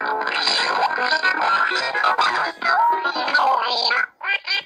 Oh, yeah. Oh, yeah.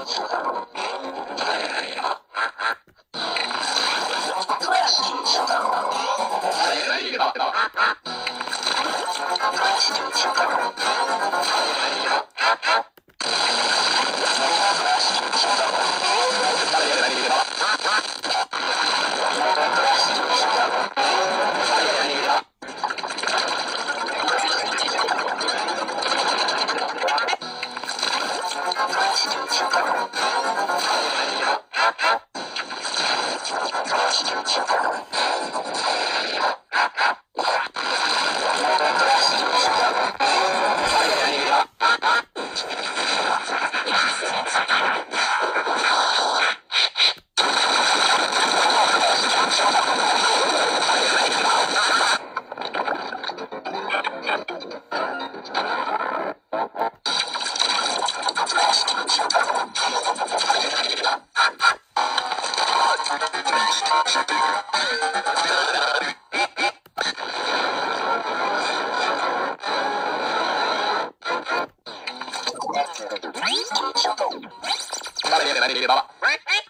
いいね。ババ。